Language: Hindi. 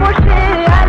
मुझे